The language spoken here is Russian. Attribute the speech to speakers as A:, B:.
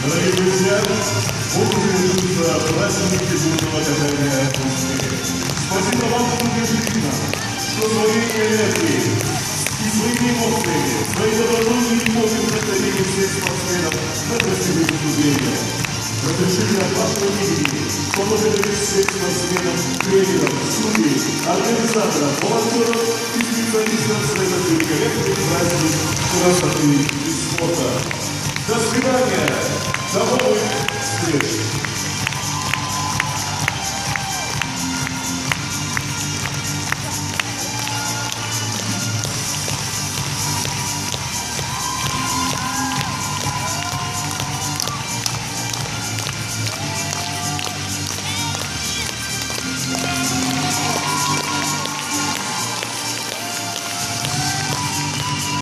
A: Дорогие друзья, вот за праздник Безумного катания в Спасибо вам, друзья, что своей энергией и своими эмоциями, своей добротой и любовью вдохновили всех спортсменов на красивые выступления. Разрешили от вашего имени поблагодарить всех спортсменов, тренеров, судей, организаторов, волонтеров и специалистов за этот великолепный праздник красоты